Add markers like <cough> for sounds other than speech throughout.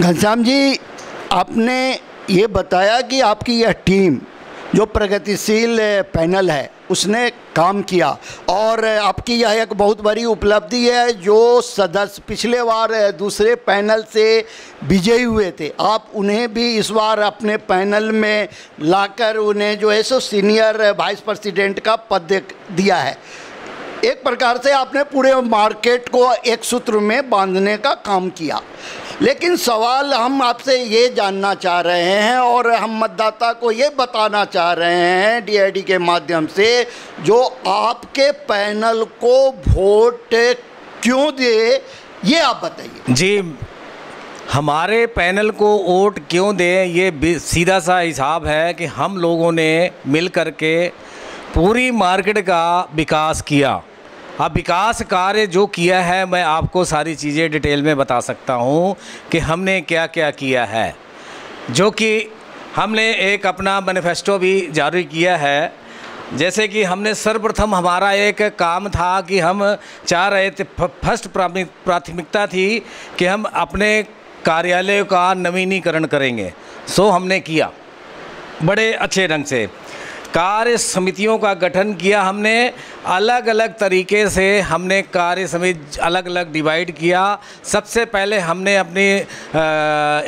घनश्याम जी, आपने ये बताया कि आपकी यह टीम जो प्रगतिशील पैनल है, उसने काम किया और आपकी यह एक बहुत बड़ी उपलब्धि है जो सदस्य पिछले बार दूसरे पैनल से विजयी हुए थे। आप उन्हें भी इस बार अपने पैनल में लाकर उन्हें जो है सो सीनियर वाइस प्रेसिडेंट का पद दिया है। एक प्रकार से आपने पूरे मार्केट को एक सूत्र में बांधने का काम किया। लेकिन सवाल हम आपसे ये जानना चाह रहे हैं और हम मतदाता को ये बताना चाह रहे हैं डीआईडी के माध्यम से, जो आपके पैनल को वोट क्यों दे ये आप बताइए। जी, हमारे पैनल को वोट क्यों दें, ये सीधा सा हिसाब है कि हम लोगों ने मिल कर के पूरी मार्केट का विकास किया। अब विकास कार्य जो किया है, मैं आपको सारी चीज़ें डिटेल में बता सकता हूँ कि हमने क्या क्या किया है। जो कि हमने एक अपना मैनिफेस्टो भी जारी किया है। जैसे कि हमने सर्वप्रथम हमारा एक काम था कि हम चाह रहे थे फ़र्स्ट प्राथमिकता थी कि हम अपने कार्यालय का नवीनीकरण करेंगे। सो हमने किया, बड़े अच्छे ढंग से। कार्य समितियों का गठन किया हमने अलग अलग तरीके से हमने कार्य समिति अलग अलग डिवाइड किया। सबसे पहले हमने अपनी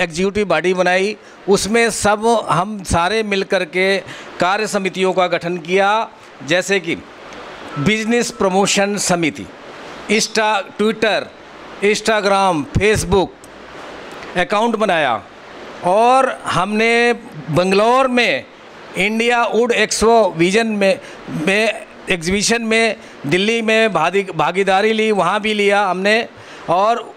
एग्जीक्यूटिव बॉडी बनाई। उसमें सब हम सारे मिल के कार्य समितियों का गठन किया, जैसे कि बिज़नेस प्रमोशन समिति Insta Twitter Instagram Facebook account बनाया। और हमने बंगलौर में इंडिया वुड एक्सपो विजन में में एग्जीबिशन में, दिल्ली में भागीदारी ली, वहाँ भी लिया हमने। और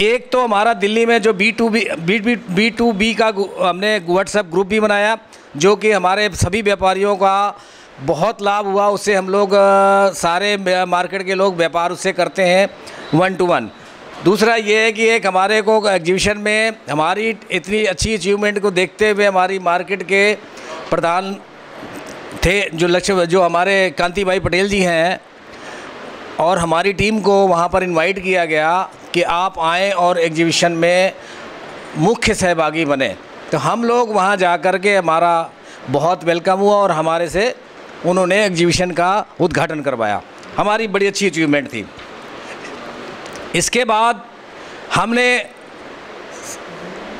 एक तो हमारा दिल्ली में जो B to B B B B to B का हमने व्हाट्सएप ग्रुप भी बनाया, जो कि हमारे सभी व्यापारियों का बहुत लाभ हुआ उससे हम लोग सारे मार्केट के लोग व्यापार उससे करते हैं वन टू वन दूसरा ये है कि एक हमारे को एग्जीबिशन में हमारी इतनी अच्छी अचीवमेंट को देखते हुए हमारी मार्केट के प्रधान थे जो लक्ष्य, जो हमारे कांति भाई पटेल जी हैं और हमारी टीम को वहाँ पर इनवाइट किया गया कि आप आएँ और एग्जीबिशन में मुख्य सहभागी बने। तो हम लोग वहाँ जा कर के हमारा बहुत वेलकम हुआ और हमारे से उन्होंने एग्जीबिशन का उद्घाटन करवाया। हमारी बड़ी अच्छी अचीवमेंट थी। इसके बाद हमने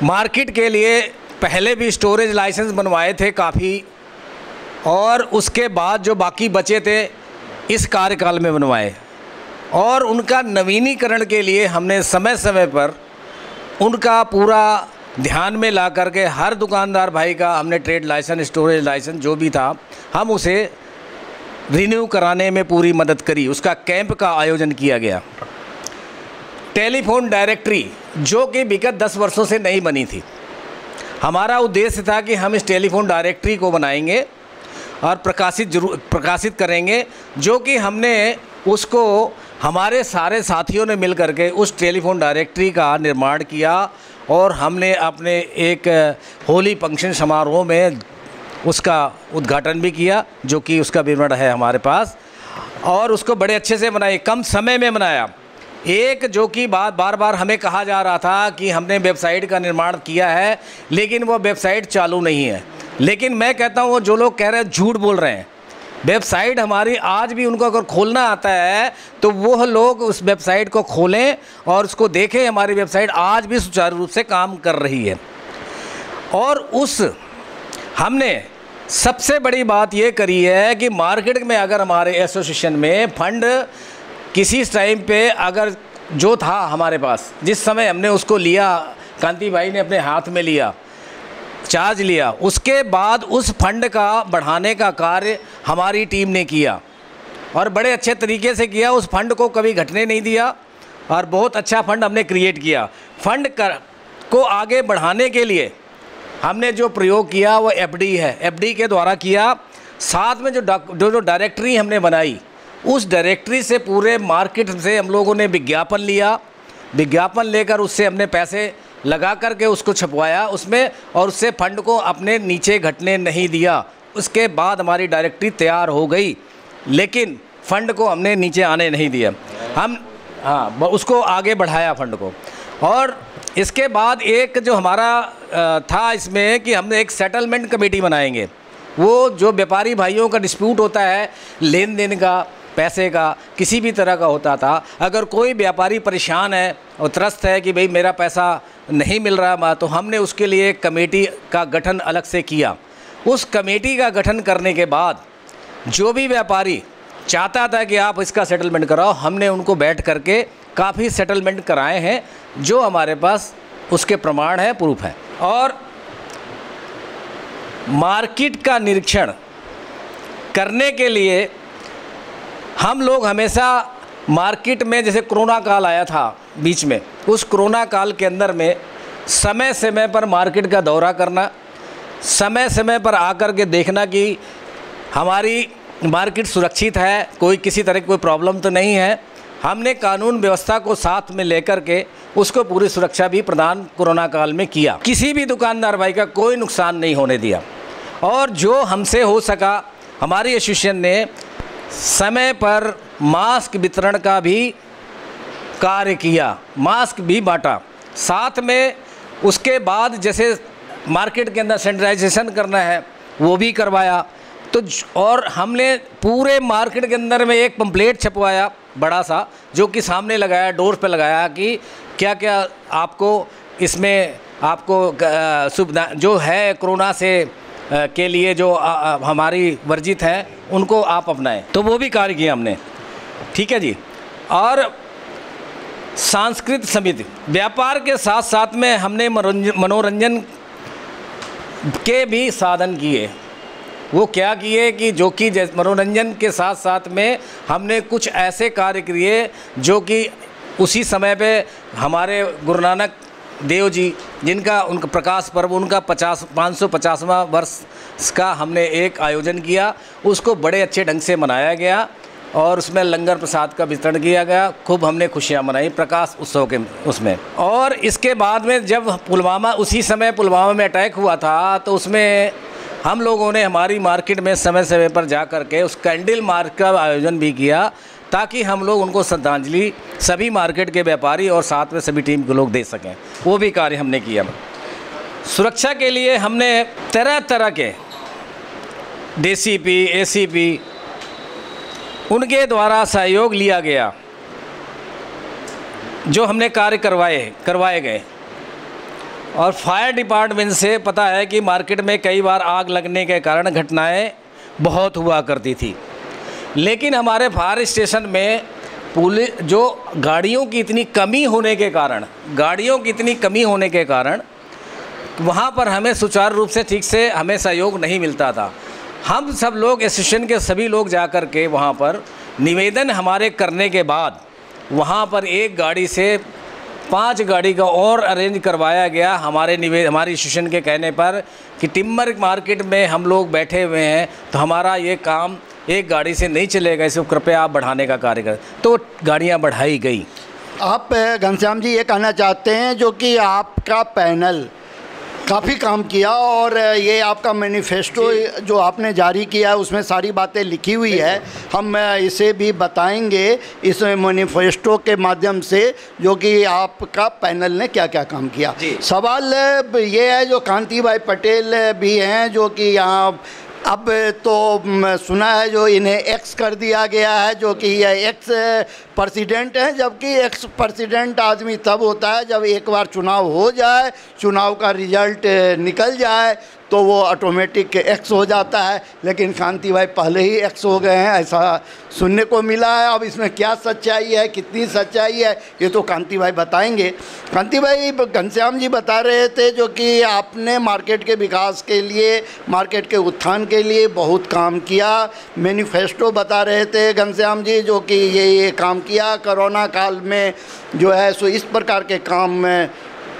मार्केट के लिए पहले भी स्टोरेज लाइसेंस बनवाए थे काफ़ी, और उसके बाद जो बाकी बचे थे, इस कार्यकाल में बनवाए। और उनका नवीनीकरण के लिए हमने समय समय पर उनका पूरा ध्यान में ला करके हर दुकानदार भाई का हमने ट्रेड लाइसेंस स्टोरेज लाइसेंस जो भी था, हम उसे रिन्यू कराने में पूरी मदद करी। उसका कैंप का आयोजन किया गया। टेलीफोन डायरेक्टरी जो कि विगत दस वर्षों से नहीं बनी थी। हमारा उद्देश्य था कि हम इस टेलीफोन डायरेक्टरी को बनाएँगे और प्रकाशित ज़रूर, प्रकाशित करेंगे, जो कि हमने उसको, हमारे सारे साथियों ने मिल करके उस टेलीफोन डायरेक्टरी का निर्माण किया और हमने अपने एक होली फ़ंक्शन समारोह में उसका उद्घाटन भी किया, जो कि उसका विवरण है हमारे पास। और उसको बड़े अच्छे से बनाए कम समय में बनाया एक जो कि बात बार बार हमें कहा जा रहा था कि हमने वेबसाइट का निर्माण किया है, लेकिन वो वेबसाइट चालू नहीं है। लेकिन मैं कहता हूँ वो जो लोग कह रहे हैं, झूठ बोल रहे हैं। वेबसाइट हमारी आज भी उनको अगर खोलना आता है तो वो लोग उस वेबसाइट को खोलें और उसको देखें। हमारी वेबसाइट आज भी सुचारू रूप से काम कर रही है। और उस हमने सबसे बड़ी बात ये करी है कि मार्केट में अगर हमारे एसोसिएशन में फंड किसी टाइम पे अगर जो था हमारे पास, जिस समय हमने उसको लिया कांति भाई ने अपने हाथ में लिया चार्ज लिया, उसके बाद उस फंड का बढ़ाने का कार्य हमारी टीम ने किया। और बड़े अच्छे तरीके से किया, उस फंड को कभी घटने नहीं दिया, और बहुत अच्छा फंड हमने क्रिएट किया। फंड कर, को आगे बढ़ाने के लिए हमने जो प्रयोग किया, वो एफडी है। एफडी के द्वारा किया, साथ में जो जो डायरेक्टरी हमने बनाई उस डायरेक्टरी से पूरे मार्केट से हम लोगों ने विज्ञापन लिया। विज्ञापन लेकर उससे हमने पैसे लगा करके उसको छपवाया। उसमें और उससे फंड को अपने नीचे घटने नहीं दिया। उसके बाद हमारी डायरेक्टरी तैयार हो गई। लेकिन फ़ंड को हमने नीचे आने नहीं दिया। हम हाँ उसको आगे बढ़ाया फ़ंड को। और इसके बाद एक जो हमारा था इसमें कि हमने एक सेटलमेंट कमेटी बनाएँगे। वो जो व्यापारी भाइयों का डिस्प्यूट होता है, लेन देन का पैसे का, किसी भी तरह का होता था। अगर कोई व्यापारी परेशान है और त्रस्त है कि भाई मेरा पैसा नहीं मिल रहा तो हमने उसके लिए एक कमेटी का गठन अलग से किया। उस कमेटी का गठन करने के बाद जो भी व्यापारी चाहता था कि आप इसका सेटलमेंट कराओ, हमने उनको बैठ करके काफ़ी सेटलमेंट कराए हैं, जो हमारे पास उसके प्रमाण है प्रूफ है। और मार्केट का निरीक्षण करने के लिए हम लोग हमेशा मार्केट में, जैसे कोरोना काल आया था बीच में, उस कोरोना काल के अंदर में समय समय पर मार्केट का दौरा करना समय समय पर आकर के देखना कि हमारी मार्केट सुरक्षित है, कोई किसी तरह की कोई प्रॉब्लम तो नहीं है। हमने कानून व्यवस्था को साथ में लेकर के उसको पूरी सुरक्षा भी प्रदान कोरोना काल में किया। किसी भी दुकानदार भाई का कोई नुकसान नहीं होने दिया। और जो हमसे हो सका, हमारी एसोसिएशन ने समय पर मास्क वितरण का भी कार्य किया। मास्क भी बांटा। साथ में उसके बाद जैसे मार्केट के अंदर सैनिटाइजेशन करना है, वो भी करवाया। तो और हमने पूरे मार्केट के अंदर में एक पम्पलेट छपवाया बड़ा सा, जो कि सामने लगाया, डोर पे लगाया कि क्या क्या आपको इसमें आपको सुविधा जो है कोरोना से के लिए जो हमारी वर्जित हैं, उनको आप अपनाएँ। तो वो भी कार्य किया हमने। ठीक है जी? और सांस्कृतिक समिति, व्यापार के साथ साथ में हमने मनोरंजन के भी साधन किए। वो क्या किए कि जो कि मनोरंजन के साथ साथ में हमने कुछ ऐसे कार्य किए जो कि उसी समय पे हमारे गुरु नानक देव जी, जिनका, उनका प्रकाश पर्व, उनका पचास, पाँच सौ पचासवां वर्ष का हमने एक आयोजन किया, उसको बड़े अच्छे ढंग से मनाया गया और उसमें लंगर प्रसाद का वितरण किया गया। खूब हमने खुशियाँ मनाई प्रकाश उत्सव के, उसमें। और इसके बाद में जब पुलवामा, उसी समय पुलवामा में अटैक हुआ था तो उसमें हम लोगों ने हमारी मार्केट में समय समय पर जा कर के उस कैंडल मार्क का आयोजन भी किया ताकि हम लोग उनको श्रद्धांजलि सभी मार्केट के व्यापारी और साथ में सभी टीम के लोग दे सकें। वो भी कार्य हमने किया। सुरक्षा के लिए हमने तरह तरह के डीसीपी, एसीपी, उनके द्वारा सहयोग लिया गया, जो हमने कार्य करवाए करवाए गए। और फायर डिपार्टमेंट से पता है कि मार्केट में कई बार आग लगने के कारण घटनाएँ बहुत हुआ करती थी। लेकिन हमारे फायर स्टेशन में पुलिस, जो गाड़ियों की इतनी कमी होने के कारण, गाड़ियों की इतनी कमी होने के कारण, वहाँ पर हमें सुचारू रूप से ठीक से हमें सहयोग नहीं मिलता था। हम सब लोग एसोसिएशन के सभी लोग जा कर के वहाँ पर निवेदन हमारे करने के बाद, वहाँ पर एक गाड़ी से पाँच गाड़ी का और अरेंज करवाया गया हमारे निवेद हमारी एसोसिएशन के कहने पर कि टिम्बर मार्केट में हम लोग बैठे हुए हैं तो हमारा ये काम एक गाड़ी से नहीं चलेगा इसको कृपया आप बढ़ाने का कार्य करें। तो गाड़ियाँ बढ़ाई गई। आप घनश्याम जी ये कहना चाहते हैं जो कि आपका पैनल काफ़ी काम किया और ये आपका मैनिफेस्टो जो। आपने जारी किया है उसमें सारी बातें लिखी हुई है। हम इसे भी बताएँगे इस मैनिफेस्टो के माध्यम से जो कि आपका पैनल ने क्या क्या काम किया। सवाल ये है जो कांति भाई पटेल भी हैं जो कि यहाँ अब तो सुना है जो इन्हें एक्स कर दिया गया है, जो कि यह एक्स प्रेसिडेंट हैं, जबकि एक्स प्रेसिडेंट आदमी तब होता है जब एक बार चुनाव हो जाए, चुनाव का रिज़ल्ट निकल जाए तो वो ऑटोमेटिक एक्स हो जाता है, लेकिन कांति भाई पहले ही एक्स हो गए हैं, ऐसा सुनने को मिला है। अब इसमें क्या सच्चाई है, कितनी सच्चाई है, ये तो कांति भाई बताएँगे। कांति भाई, घनश्याम जी बता रहे थे जो कि आपने मार्केट के विकास के लिए मार्केट के उत्थान के लिए बहुत काम किया। मैनिफेस्टो बता रहे थे घनश्याम जी जो कि ये ये काम किया। कोरोना काल में जो है, सो इस प्रकार के काम में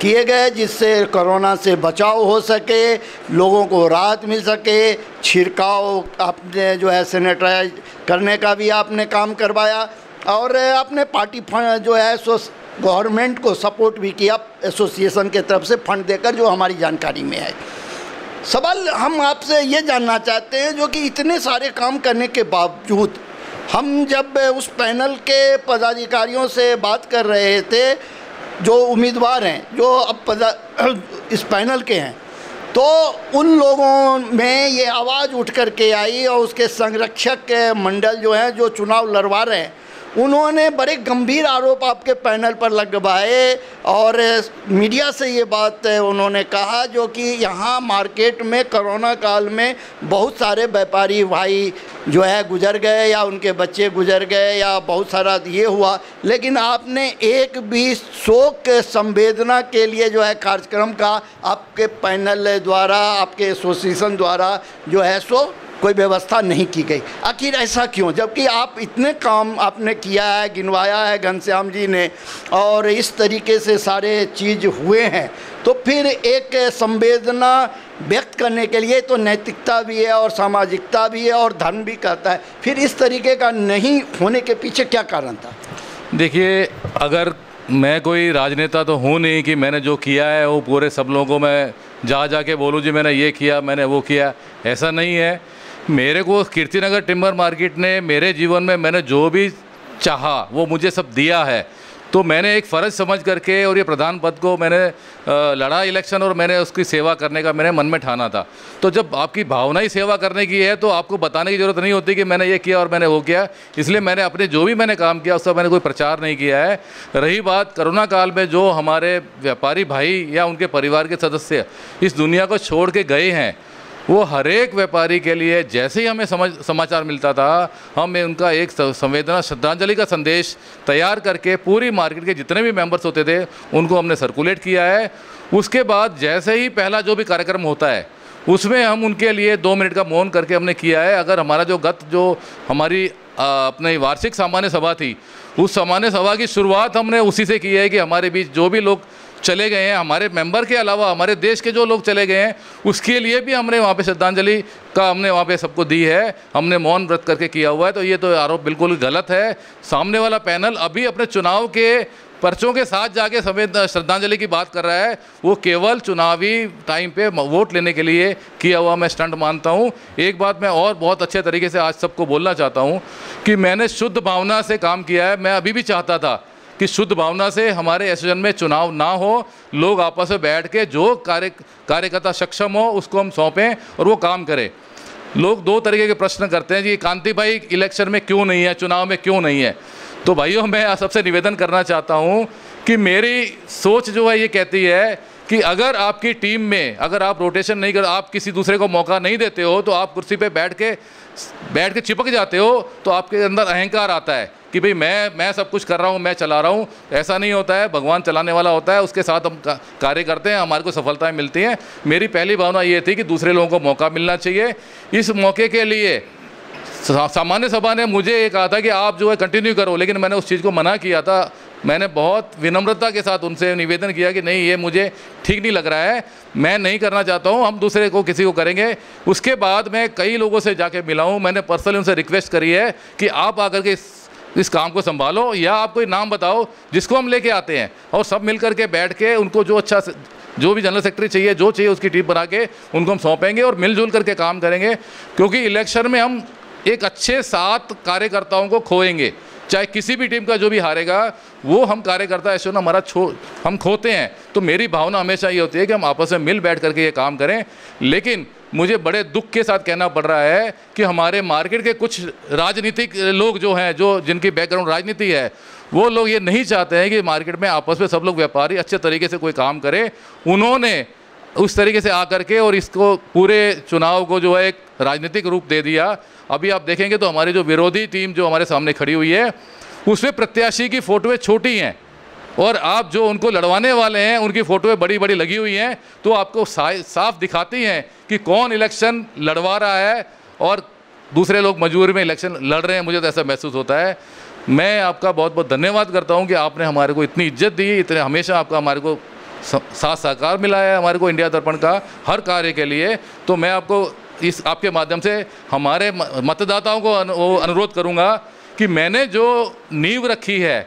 किए गए जिससे कोरोना से बचाव हो सके, लोगों को राहत मिल सके, छिड़काव आपने जो है सैनिटाइज करने का भी आपने काम करवाया और आपने पार्टी फंड जो है सो, गवर्नमेंट को सपोर्ट भी किया एसोसिएशन के तरफ़ से फंड देकर जो हमारी जानकारी में है। सवाल हम आपसे ये जानना चाहते हैं जो कि इतने सारे काम करने के बावजूद हम जब उस पैनल के पदाधिकारियों से बात कर रहे थे जो उम्मीदवार हैं, जो अब <clears throat> इस पैनल के हैं तो उन लोगों में ये आवाज़ उठ कर के आई और उसके संरक्षक मंडल जो हैं, जो चुनाव लड़वा रहे हैं उन्होंने बड़े गंभीर आरोप आपके पैनल पर लगवाए और मीडिया से ये बात उन्होंने कहा जो कि यहाँ मार्केट में कोरोना काल में बहुत सारे व्यापारी भाई जो है गुजर गए या उनके बच्चे गुजर गए या बहुत सारा ये हुआ। लेकिन आपने एक भी शोक संवेदना के लिए जो है कार्यक्रम का आपके पैनल द्वारा, आपके एसोसिएशन द्वारा जो है सो कोई व्यवस्था नहीं की गई। आखिर ऐसा क्यों? जबकि आप इतने काम आपने किया है, गिनवाया है घनश्याम जी ने, और इस तरीके से सारे चीज़ हुए हैं तो फिर एक संवेदना व्यक्त करने के लिए तो नैतिकता भी है और सामाजिकता भी है और धर्म भी कहता है। फिर इस तरीके का नहीं होने के पीछे क्या कारण था? देखिए, अगर मैं कोई राजनेता तो हूँ नहीं कि मैंने जो किया है, वो पूरे सब लोगों को मैं जा जा के बोलूँ, जी, मैंने ये किया, मैंने वो किया। ऐसा नहीं है। मेरे को कीर्ति नगर टिम्बर मार्केट ने मेरे जीवन में मैंने जो भी चाहा, वो मुझे सब दिया है। तो मैंने एक फ़र्ज़ समझ करके और ये प्रधान पद को मैंने लड़ा इलेक्शन और मैंने उसकी सेवा करने का मैंने मन में ठाना था। तो जब आपकी भावना ही सेवा करने की है तो आपको बताने की ज़रूरत नहीं होती कि मैंने ये किया और मैंने वो किया। इसलिए मैंने अपने जो भी मैंने काम किया उसका मैंने कोई प्रचार नहीं किया है। रही बात करोना काल में जो हमारे व्यापारी भाई या उनके परिवार के सदस्य इस दुनिया को छोड़ के गए हैं वो हर एक व्यापारी के लिए जैसे ही हमें समझ, समाचार मिलता था, हमें उनका एक संवेदना, श्रद्धांजलि का संदेश तैयार करके पूरी मार्केट के जितने भी मेंबर्स होते थे, उनको हमने सर्कुलेट किया है। उसके बाद जैसे ही पहला जो भी कार्यक्रम होता है, उसमें हम उनके लिए दो मिनट का मौन करके हमने किया है। अगर हमारा जो गत, जो हमारी अपनी वार्षिक सामान्य सभा थी, उस सामान्य सभा की शुरुआत हमने उसी से की है कि हमारे बीच जो भी लोग चले गए हैं, हमारे मेंबर के अलावा हमारे देश के जो लोग चले गए हैं, उसके लिए भी हमने वहाँ पे श्रद्धांजलि का हमने वहाँ पे सबको दी है, हमने मौन व्रत करके किया हुआ है तो ये तो आरोप बिल्कुल गलत है। सामने वाला पैनल अभी अपने चुनाव के पर्चों के साथ जाके समेत श्रद्धांजलि की बात कर रहा है, वो केवल चुनावी टाइम पे वोट लेने के लिए किया हुआ मैं स्टंट मानता हूँ। एक बात मैं और बहुत अच्छे तरीके से आज सबको बोलना चाहता हूँ कि मैंने शुद्ध भावना से काम किया है, मैं अभी भी चाहता था कि शुद्ध भावना से हमारे एसोसिएशन में चुनाव ना हो। लोग आपस में बैठ के जो कार्य, कार्यकर्ता सक्षम हो, उसको हम सौंपें और वो काम करें। लोग दो तरीके के प्रश्न करते हैं जी कांति भाई इलेक्शन में क्यों नहीं है, चुनाव में क्यों नहीं है? तो भाइयों, मैं सबसे निवेदन करना चाहता हूँ कि मेरी सोच जो है, ये कहती है कि अगर आपकी टीम में, अगर आप रोटेशन नहीं कर, आप किसी दूसरे को मौका नहीं देते हो तो आप कुर्सी पे बैठ के बैठ के चिपक जाते हो तो आपके अंदर अहंकार आता है। कि भाई मैं मैं सब कुछ कर रहा हूँ, मैं चला रहा हूँ। ऐसा नहीं होता है, भगवान चलाने वाला होता है, उसके साथ हम कार्य करते हैं, हमारे को सफलताएँ मिलती हैं। मेरी पहली भावना ये थी कि दूसरे लोगों को मौका मिलना चाहिए। इस मौके के लिए सामान्य सभा ने मुझे ये कहा था कि आप जो है कंटिन्यू करो, लेकिन मैंने उस चीज़ को मना किया था। मैंने बहुत विनम्रता के साथ उनसे निवेदन किया कि नहीं, ये मुझे ठीक नहीं लग रहा है, मैं नहीं करना चाहता हूँ, हम दूसरे को, किसी को करेंगे। उसके बाद मैं कई लोगों से जाके मिला हूँ, मैंने पर्सनली उनसे रिक्वेस्ट करी है कि आप आकर के इस इस काम को संभालो या आप कोई नाम बताओ जिसको हम लेके आते हैं। और सब मिल करके बैठ के उनको जो अच्छा जो भी जनरल सेक्रेटरी चाहिए, जो चाहिए उसकी टीम बना के उनको हम सौंपेंगे और मिलजुल करके काम करेंगे। क्योंकि इलेक्शन में हम एक अच्छे सात कार्यकर्ताओं को खोएँगे। चाहे किसी भी टीम का जो भी हारेगा, वो हम कार्यकर्ता ऐसे ना हमारा छो हम खोते हैं। तो मेरी भावना हमेशा ये होती है कि हम आपस में मिल बैठ करके ये काम करें। लेकिन मुझे बड़े दुख के साथ कहना पड़ रहा है कि हमारे मार्केट के कुछ राजनीतिक लोग जो हैं, जो जिनकी बैकग्राउंड राजनीति है, वो लोग ये नहीं चाहते हैं कि मार्केट में आपस में सब लोग व्यापारी अच्छे तरीके से कोई काम करें। उन्होंने उस तरीके से आकर के और इसको पूरे चुनाव को जो है एक राजनीतिक रूप दे दिया। अभी आप देखेंगे तो हमारी जो विरोधी टीम जो हमारे सामने खड़ी हुई है, उसमें प्रत्याशी की फ़ोटोएँ छोटी हैं। और आप जो उनको लड़वाने वाले हैं, उनकी फ़ोटोएँ बड़ी बड़ी लगी हुई हैं तो आपको साफ़ दिखाती हैं कि कौन इलेक्शन लड़वा रहा है और दूसरे लोग मजबूरी में इलेक्शन लड़ रहे हैं। मुझे तो ऐसा महसूस होता है। मैं आपका बहुत बहुत धन्यवाद करता हूँ कि आपने हमारे को इतनी इज़्ज़त दी, इतने हमेशा आपका हमारे को साथ सहकार मिला है हमारे को इंडिया दर्पण का हर कार्य के लिए। तो मैं आपको इस, आपके माध्यम से हमारे मतदाताओं को अनुरोध करूँगा कि मैंने जो नींव रखी है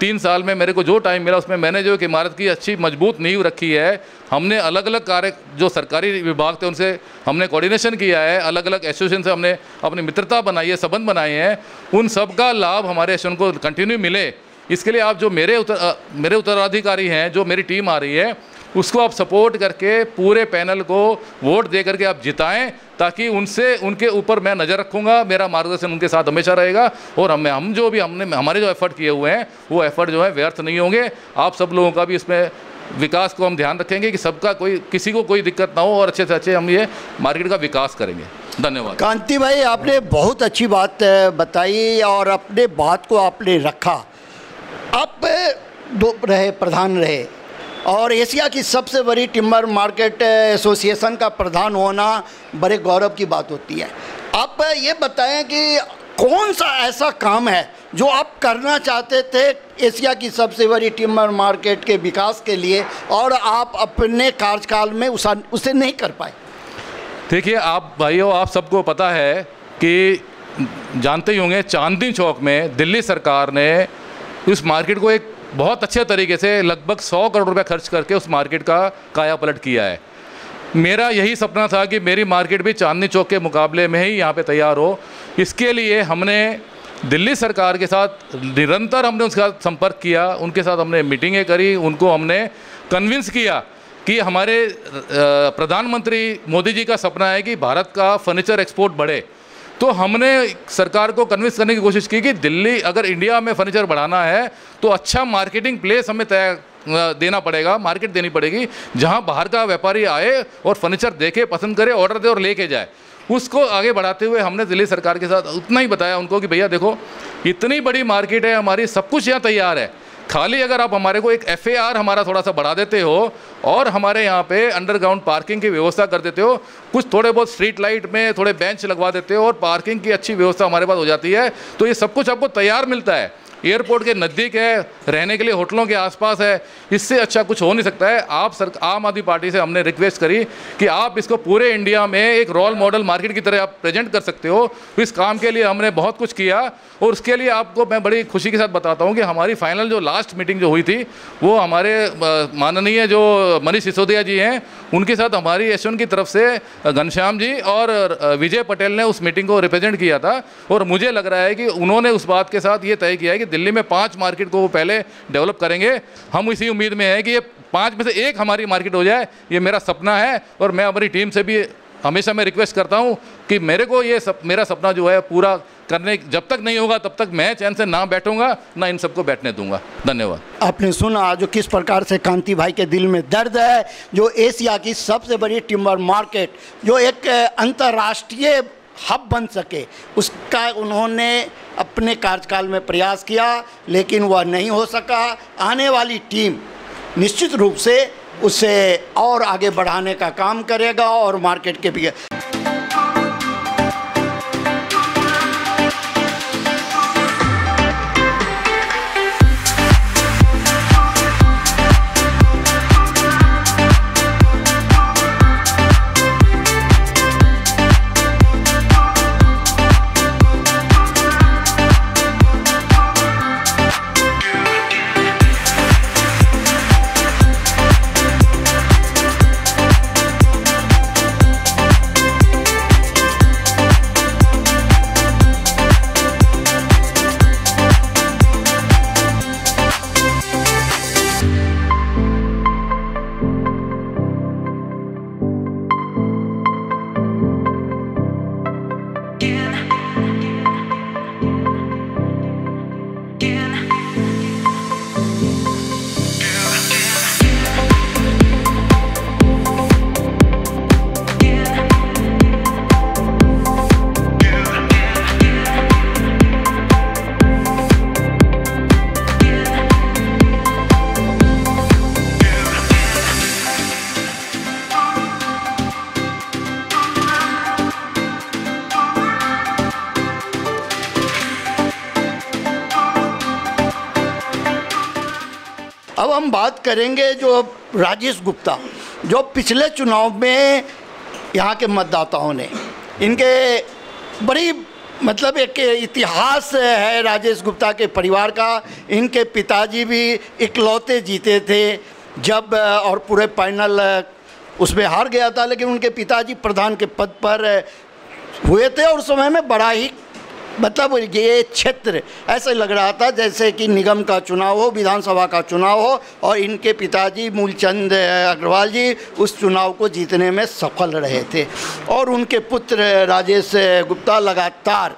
तीन साल में मेरे को जो टाइम मिला उसमें मैंने जो एक इमारत की अच्छी मज़बूत नींव रखी है। हमने अलग अलग कार्य जो सरकारी विभाग थे उनसे हमने कोऑर्डिनेशन किया है अलग अलग एसोसिएशन से हमने अपनी मित्रता बनाई है संबंध बनाए हैं। उन सब का लाभ हमारे एसोसिएशन को कंटिन्यू मिले। इसके लिए आप जो मेरे उतर आ, मेरे उत्तराधिकारी हैं जो मेरी टीम आ रही है उसको आप सपोर्ट करके पूरे पैनल को वोट दे करके आप जिताएँ, ताकि उनसे, उनके ऊपर मैं नज़र रखूँगा, मेरा मार्गदर्शन उनके साथ हमेशा रहेगा, और हमें, हम जो भी हमने, हमारे जो एफर्ट किए हुए हैं, वो एफर्ट जो है व्यर्थ नहीं होंगे। आप सब लोगों का भी इसमें विकास को हम ध्यान रखेंगे कि सबका कोई, किसी को कोई दिक्कत ना हो, और अच्छे से अच्छे हम ये मार्केट का विकास करेंगे। धन्यवाद। कांति भाई, आपने बहुत अच्छी बात बताई और अपने बात को आपने रखा। आप दो रहे, प्रधान रहे। और एशिया की सबसे बड़ी टिम्बर मार्केट एसोसिएशन का प्रधान होना बड़े गौरव की बात होती है। आप ये बताएँ कि कौन सा ऐसा काम है जो आप करना चाहते थे एशिया की सबसे बड़ी टिम्बर मार्केट के विकास के लिए और आप अपने कार्यकाल में उसा, उसे नहीं कर पाए? देखिए, आप भाइयों, आप सबको पता है कि जानते ही होंगे, चांदनी चौक में दिल्ली सरकार ने उस मार्केट को एक बहुत अच्छे तरीके से लगभग सौ करोड़ रुपए खर्च करके उस मार्केट का काया पलट किया है। मेरा यही सपना था कि मेरी मार्केट भी चांदनी चौक के मुकाबले में ही यहाँ पे तैयार हो। इसके लिए हमने दिल्ली सरकार के साथ निरंतर हमने उसके साथ संपर्क किया, उनके साथ हमने मीटिंगें करी, उनको हमने कन्विंस किया कि हमारे प्रधानमंत्री मोदी जी का सपना है कि भारत का फर्नीचर एक्सपोर्ट बढ़े। तो हमने सरकार को कन्विंस करने की कोशिश की कि दिल्ली अगर इंडिया में फर्नीचर बढ़ाना है तो अच्छा मार्केटिंग प्लेस हमें तय देना पड़ेगा मार्केट देनी पड़ेगी, जहाँ बाहर का व्यापारी आए और फर्नीचर देखे, पसंद करे ऑर्डर दे और लेके जाए। उसको आगे बढ़ाते हुए हमने दिल्ली सरकार के साथ उतना ही बताया उनको कि भैया देखो, इतनी बड़ी मार्केट है, हमारी सब कुछ यहाँ तैयार है। खाली अगर आप हमारे को एक एफएआर हमारा थोड़ा सा बढ़ा देते हो और हमारे यहाँ पे अंडरग्राउंड पार्किंग की व्यवस्था कर देते हो, कुछ थोड़े बहुत स्ट्रीट लाइट में थोड़े बेंच लगवा देते हो और पार्किंग की अच्छी व्यवस्था हमारे पास हो जाती है तो ये सब कुछ आपको तैयार मिलता है। एयरपोर्ट के नज़दीक है, रहने के लिए होटलों के आसपास है। इससे अच्छा कुछ हो नहीं सकता है। आप सर आम आदमी पार्टी से हमने रिक्वेस्ट करी कि आप इसको पूरे इंडिया में एक रोल मॉडल मार्केट की तरह आप प्रेजेंट कर सकते हो। इस काम के लिए हमने बहुत कुछ किया और उसके लिए आपको मैं बड़ी खुशी के साथ बताता हूँ कि हमारी फाइनल जो लास्ट मीटिंग जो हुई थी, वो हमारे माननीय जो मनीष सिसोदिया जी हैं, उनके साथ हमारी एस की तरफ़ से घनश्याम जी और विजय पटेल ने उस मीटिंग को रिप्रेजेंट किया था। और मुझे लग रहा है कि उन्होंने उस बात के साथ ये तय किया है कि दिल्ली में पाँच मार्केट को वो पहले डेवलप करेंगे। हम इसी उम्मीद में हैं कि ये पाँच में से एक हमारी मार्केट हो जाए ये मेरा सपना है और मैं हमारी टीम से भी हमेशा मैं रिक्वेस्ट करता हूँ कि मेरे को ये सप, मेरा सपना जो है पूरा करने जब तक नहीं होगा तब तक मैं चैन से ना बैठूँगा ना इन सबको बैठने दूँगा। धन्यवाद। आपने सुना जो किस प्रकार से कांति भाई के दिल में दर्द है जो एशिया की सबसे बड़ी टिम्बर मार्केट जो एक अंतर्राष्ट्रीय हब बन सके उसका उन्होंने अपने कार्यकाल में प्रयास किया, लेकिन वह नहीं हो सका। आने वाली टीम निश्चित रूप से उसे और आगे बढ़ाने का काम करेगा और मार्केट के भी करेंगे जो राजेश गुप्ता, जो पिछले चुनाव में यहाँ के मतदाताओं ने, इनके बड़ी मतलब एक इतिहास है राजेश गुप्ता के परिवार का। इनके पिताजी भी इकलौते जीते थे जब, और पूरे पैनल उसमें हार गया था, लेकिन उनके पिताजी प्रधान के पद पर हुए थे और समय में बड़ा ही मतलब ये क्षेत्र ऐसे लग रहा था जैसे कि निगम का चुनाव हो, विधानसभा का चुनाव हो और इनके पिताजी मूलचंद अग्रवाल जी उस चुनाव को जीतने में सफल रहे थे। और उनके पुत्र राजेश गुप्ता लगातार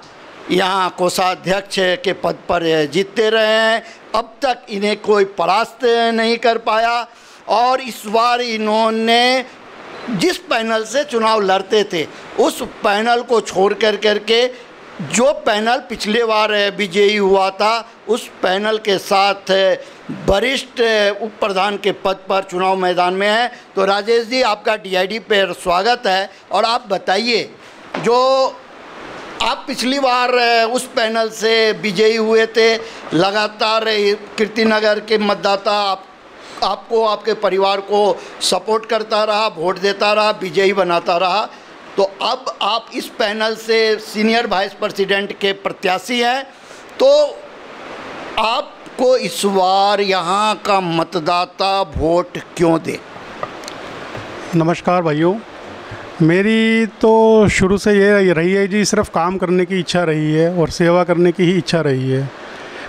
यहाँ कोषाध्यक्ष के पद पर जीतते रहे हैं। अब तक इन्हें कोई परास्त नहीं कर पाया और इस बार इन्होंने जिस पैनल से चुनाव लड़ते थे, उस पैनल को छोड़ कर करके जो पैनल पिछले बार विजयी हुआ था, उस पैनल के साथ वरिष्ठ उप प्रधान के पद पर चुनाव मैदान में है। तो राजेश जी, आपका डीआईडी पर स्वागत है और आप बताइए, जो आप पिछली बार उस पैनल से विजयी हुए थे, लगातार कीर्तिनगर के मतदाता आप, आपको, आपके परिवार को सपोर्ट करता रहा, वोट देता रहा, विजयी बनाता रहा तो अब आप इस पैनल से सीनियर वाइस प्रेसिडेंट के प्रत्याशी हैं तो आपको इस बार यहाँ का मतदाता वोट क्यों दे? नमस्कार भाइयों। मेरी तो शुरू से ये रही है जी, सिर्फ़ काम करने की इच्छा रही है और सेवा करने की ही इच्छा रही है।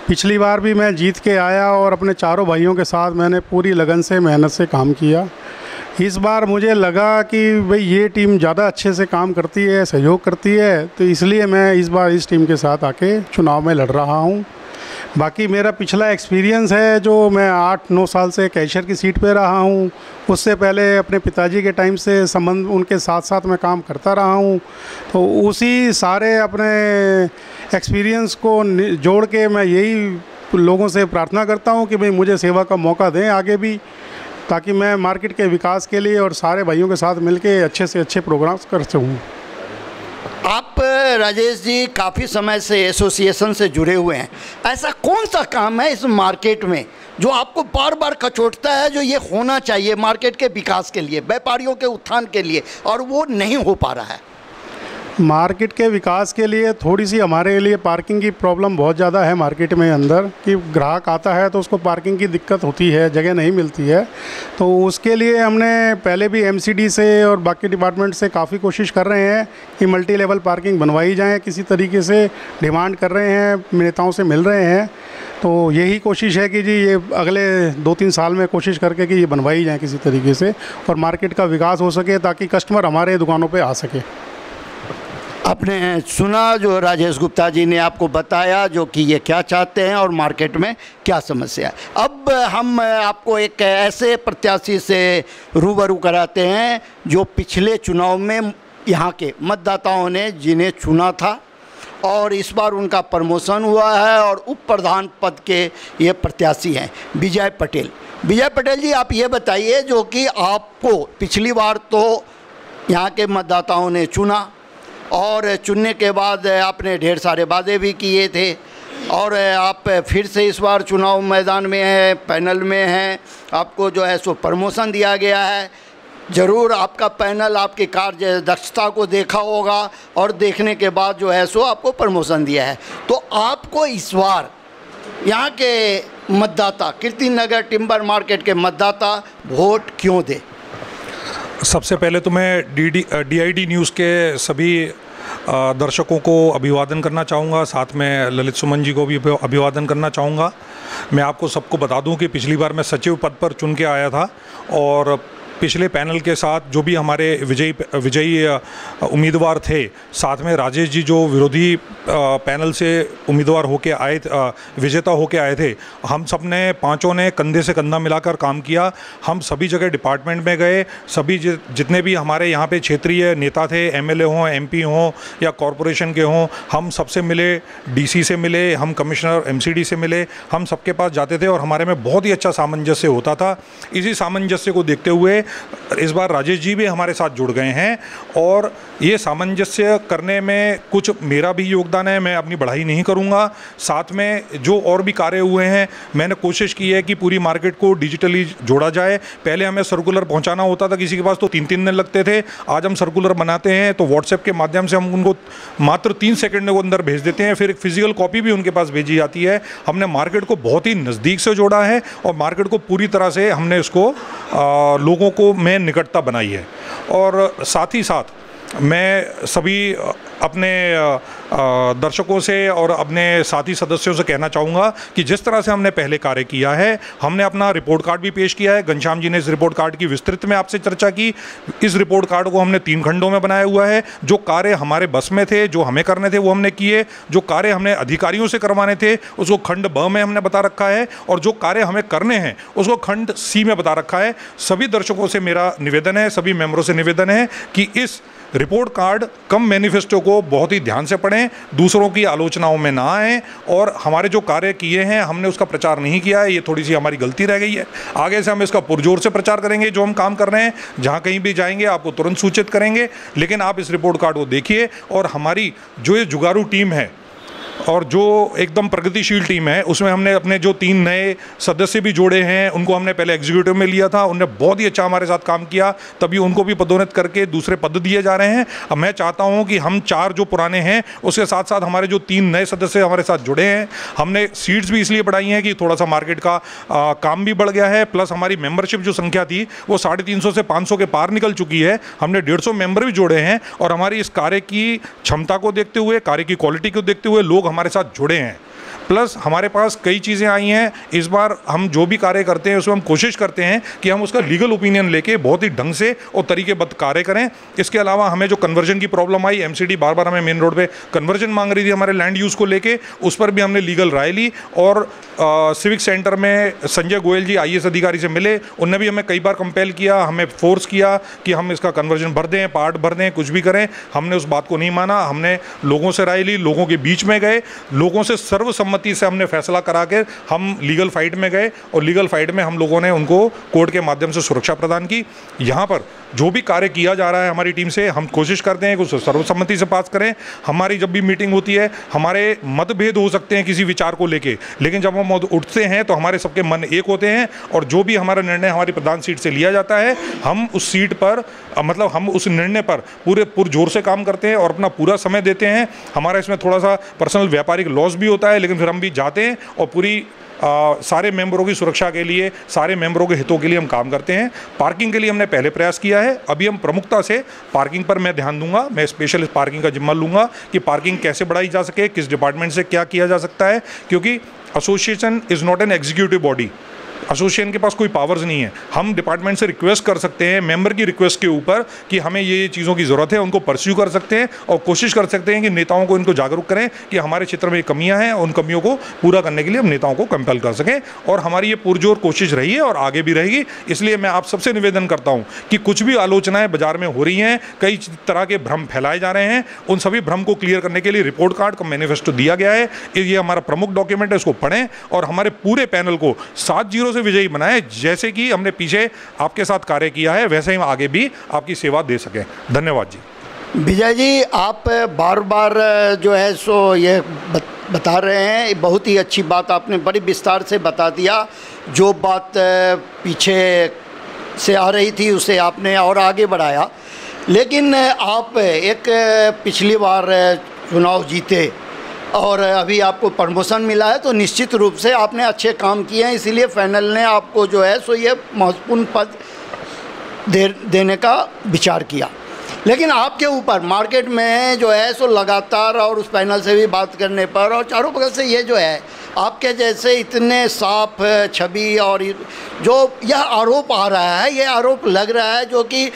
पिछली बार भी मैं जीत के आया और अपने चारों भाइयों के साथ मैंने पूरी लगन से, मेहनत से काम किया। इस बार मुझे लगा कि भाई ये टीम ज़्यादा अच्छे से काम करती है, सहयोग करती है तो इसलिए मैं इस बार इस टीम के साथ आके चुनाव में लड़ रहा हूँ। बाकी मेरा पिछला एक्सपीरियंस है जो मैं आठ नौ साल से कैशियर की सीट पे रहा हूँ। उससे पहले अपने पिताजी के टाइम से संबंध, उनके साथ साथ मैं काम करता रहा हूँ। तो उसी सारे अपने एक्सपीरियंस को जोड़ के मैं यही लोगों से प्रार्थना करता हूँ कि भाई मुझे सेवा का मौका दें आगे भी। ताकि मैं मार्केट के विकास के लिए और सारे भाइयों के साथ मिलके अच्छे से अच्छे प्रोग्राम्स कर सकूँ। आप, राजेश जी, काफ़ी समय से एसोसिएशन से जुड़े हुए हैं। ऐसा कौन सा काम है इस मार्केट में जो आपको बार बार कचोटता है जो ये होना चाहिए मार्केट के विकास के लिए, व्यापारियों के उत्थान के लिए और वो नहीं हो पा रहा है? मार्केट के विकास के लिए थोड़ी सी हमारे लिए पार्किंग की प्रॉब्लम बहुत ज़्यादा है मार्केट में अंदर, कि ग्राहक आता है तो उसको पार्किंग की दिक्कत होती है, जगह नहीं मिलती है। तो उसके लिए हमने पहले भी एमसीडी से और बाकी डिपार्टमेंट से काफ़ी कोशिश कर रहे हैं कि मल्टी लेवल पार्किंग बनवाई जाए, किसी तरीके से डिमांड कर रहे हैं, नेताओं से मिल रहे हैं। तो यही कोशिश है कि जी ये अगले दो तीन साल में कोशिश करके कि ये बनवाई जाए किसी तरीके से और मार्केट का विकास हो सके, ताकि कस्टमर हमारे दुकानों पर आ सके। आपने सुना जो राजेश गुप्ता जी ने आपको बताया जो कि ये क्या चाहते हैं और मार्केट में क्या समस्या है। अब हम आपको एक ऐसे प्रत्याशी से रूबरू कराते हैं जो पिछले चुनाव में यहाँ के मतदाताओं ने जिन्हें चुना था और इस बार उनका प्रमोशन हुआ है और उप प्रधान पद के ये प्रत्याशी हैं, विजय पटेल। विजय पटेल जी, आप ये बताइए जो कि आपको पिछली बार तो यहाँ के मतदाताओं ने चुना और चुनने के बाद आपने ढेर सारे वादे भी किए थे। और आप फिर से इस बार चुनाव मैदान में हैं, पैनल में हैं। आपको जो है सो प्रमोशन दिया गया है। ज़रूर आपका पैनल, आपके कार्य दक्षता को देखा होगा और देखने के बाद जो है सो आपको प्रमोशन दिया है। तो आपको इस बार यहाँ के मतदाता कीर्ति नगर टिम्बर मार्केट के मतदाता, वोट क्यों दे? सबसे पहले तो मैं D D D I D news के सभी दर्शकों को अभिवादन करना चाहूँगा। साथ में ललित सुमन जी को भी अभिवादन करना चाहूँगा। मैं आपको सबको बता दूँ कि पिछली बार मैं सचिव पद पर चुन के आया था और पिछले पैनल के साथ जो भी हमारे विजयी विजयी उम्मीदवार थे, साथ में राजेश जी जो विरोधी पैनल से उम्मीदवार होके आए विजेता होके आए थे, हम सबने पाँचों ने कंधे से कंधा मिलाकर काम किया। हम सभी जगह डिपार्टमेंट में गए, सभी जितने भी हमारे यहाँ पे क्षेत्रीय नेता थे, एमएलए हों, एमपी हों या कॉरपोरेशन के हों, हम सबसे मिले, डीसी से मिले, हम कमिश्नर, एमसीडी से मिले, हम सबके पास जाते थे और हमारे में बहुत ही अच्छा सामंजस्य होता था। इसी सामंजस्य को देखते हुए इस बार राजेश जी भी हमारे साथ जुड़ गए हैं और ये सामंजस्य करने में कुछ मेरा भी योगदान है, मैं अपनी बढ़ाई नहीं करूँगा। साथ में जो और भी कार्य हुए हैं, मैंने कोशिश की है कि पूरी मार्केट को डिजिटली जोड़ा जाए। पहले हमें सर्कुलर पहुँचाना होता था किसी के पास तो तीन तीन दिन लगते थे, आज हम सर्कुलर बनाते हैं तो व्हाट्सएप के माध्यम से हम उनको मात्र तीन सेकेंड के अंदर भेज देते हैं, फिर एक फ़िज़िकल कॉपी भी उनके पास भेजी जाती है। हमने मार्केट को बहुत ही नज़दीक से जोड़ा है और मार्केट को पूरी तरह से हमने इसको लोगों को में निकटता बनाई है। और साथ ही साथ मैं सभी अपने दर्शकों से और अपने साथी सदस्यों से कहना चाहूँगा कि जिस तरह से हमने पहले कार्य किया है, हमने अपना रिपोर्ट कार्ड भी पेश किया है। घनश्याम जी ने इस रिपोर्ट कार्ड की विस्तृत में आपसे चर्चा की। इस रिपोर्ट कार्ड को हमने तीन खंडों में बनाया हुआ है। जो कार्य हमारे बस में थे, जो हमें करने थे, वो हमने किए। जो कार्य हमने अधिकारियों से करवाने थे, उसको खंड ब में हमने बता रखा है। और जो कार्य हमें करने हैं, उसको खंड सी में बता रखा है। सभी दर्शकों से मेरा निवेदन है, सभी मेम्बरों से निवेदन है कि इस रिपोर्ट कार्ड कम मैनिफेस्टो को बहुत ही ध्यान से पढ़ें। दूसरों की आलोचनाओं में ना आएँ और हमारे जो कार्य किए हैं, हमने उसका प्रचार नहीं किया है, ये थोड़ी सी हमारी गलती रह गई है। आगे से हम इसका पुरजोर से प्रचार करेंगे, जो हम काम कर रहे हैं, जहाँ कहीं भी जाएँगे, आपको तुरंत सूचित करेंगे, लेकिन आप इस रिपोर्ट कार्ड को देखिए और हमारी जो ये जुगारू टीम है और जो एकदम प्रगतिशील टीम है उसमें हमने अपने जो तीन नए सदस्य भी जोड़े हैं उनको हमने पहले एग्जीक्यूटिव में लिया था उनने बहुत ही अच्छा हमारे साथ काम किया तभी उनको भी पदोन्नत करके दूसरे पद दिए जा रहे हैं। अब मैं चाहता हूँ कि हम चार जो पुराने हैं उसके साथ साथ हमारे जो तीन नए सदस्य हमारे साथ जुड़े हैं हमने सीट्स भी इसलिए बढ़ाई हैं कि थोड़ा सा मार्केट का आ, काम भी बढ़ गया है प्लस हमारी मेंबरशिप जो संख्या थी वो साढ़े तीन सौ से पाँच सौ के पार निकल चुकी है। हमने डेढ़ सौ मेंबर भी जोड़े हैं और हमारी इस कार्य की क्षमता को देखते हुए कार्य की क्वालिटी को देखते हुए लोग हमारे साथ जुड़े हैं। प्लस हमारे पास कई चीज़ें आई हैं। इस बार हम जो भी कार्य करते हैं, उसमें हम कोशिश करते हैं कि हम उसका लीगल ओपिनियन लेके बहुत ही ढंग से और तरीकेबद्ध कार्य करें। इसके अलावा हमें जो कन्वर्जन की प्रॉब्लम आई एमसीडी बार बार हमें मेन रोड पे कन्वर्जन मांग रही थी हमारे लैंड यूज़ को लेके, उस पर भी हमने लीगल राय ली और सिविक सेंटर में संजय गोयल जी आई अधिकारी से मिले। उनने भी हमें कई बार कंपेल किया, हमें फोर्स किया कि हम इसका कन्वर्जन भर दें पार्ट भर दें, कुछ भी करें। हमने उस बात को नहीं माना। हमने लोगों से राय ली, लोगों के बीच में गए। लोगों से सर्वसम्मति से हमने फैसला करा के हम लीगल फाइट में गए और लीगल फाइट में हम लोगों ने उनको कोर्ट के माध्यम से सुरक्षा प्रदान की। यहाँ पर जो भी कार्य किया जा रहा है हमारी टीम से, हम कोशिश करते हैं कि उसे सर्वसम्मति से पास करें। हमारी जब भी मीटिंग होती है, हमारे मतभेद हो सकते हैं किसी विचार को लेके, लेकिन जब हम उठते हैं तो हमारे सबके मन एक होते हैं और जो भी हमारा निर्णय हमारी प्रधान सीट से लिया जाता है, हम उस सीट पर मतलब हम उस निर्णय पर पूरे पुरजोर से काम करते हैं और अपना पूरा समय देते हैं। हमारा इसमें थोड़ा सा पर्सनल व्यापारिक लॉस भी होता है लेकिन फिर हम भी जाते हैं और पूरी आ, सारे मेंबरों की सुरक्षा के लिए सारे मेंबरों के हितों के लिए हम काम करते हैं। पार्किंग के लिए हमने पहले प्रयास किया है। अभी हम प्रमुखता से पार्किंग पर मैं ध्यान दूँगा मैं स्पेशल इस पार्किंग का जिम्मा लूँगा कि पार्किंग कैसे बढ़ाई जा सके किस डिपार्टमेंट से क्या किया जा सकता है क्योंकि association is not an executive body association के पास कोई पावर्स नहीं है। हम डिपार्टमेंट से रिक्वेस्ट कर सकते हैं मेंबर की रिक्वेस्ट के ऊपर कि हमें ये चीज़ों की ज़रूरत है, उनको परस्यू कर सकते हैं और कोशिश कर सकते हैं कि नेताओं को इनको जागरूक करें कि हमारे क्षेत्र में कमियाँ हैं उन कमियों को पूरा करने के लिए हम नेताओं को कंपेल कर सकें और हमारी ये पुरजोर कोशिश रही है और आगे भी रहेगी। इसलिए मैं आप सबसे निवेदन करता हूँ कि कुछ भी आलोचनाएँ बाज़ार में हो रही हैं, कई तरह के भ्रम फैलाए जा रहे हैं, उन सभी भ्रम को क्लियर करने के लिए रिपोर्ट कार्ड का मैनिफेस्टो दिया गया है। ये हमारा प्रमुख डॉक्यूमेंट है, इसको पढ़ें और हमारे पूरे पैनल को सात ज़ीरो से विजयी बनाएँ, जैसे कि हमने पीछे आपके साथ कार्य किया है, वैसे ही आगे भी आपकी सेवा दे सकें। धन्यवाद जी। विजय जी, आप बार बार जो है सो ये बता रहे हैं। बहुत ही अच्छी बात आपने बड़ी विस्तार से बता दिया। जो बात पीछे से आ रही थी, उसे आपने और आगे बढ़ाया। लेकिन आप एक पिछली बार चुनाव जीते और अभी आपको प्रमोशन मिला है तो निश्चित रूप से आपने अच्छे काम किए हैं, इसीलिए फाइनल ने आपको जो है, सो ये महत्वपूर्ण पद दे, देने का विचार किया। लेकिन आपके ऊपर, मार्केट में जो है, सो लगातार और उस पैनल से भी बात करने पर और चारों बगल से ये जो है, आपके जैसे इतने साफ़, छवि और जो यह आरोप आ रहा है, ये आरोप लग रहा है, जो कि